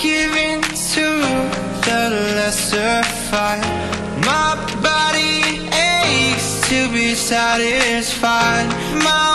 give in to the lesser fight. My body aches to be satisfied. My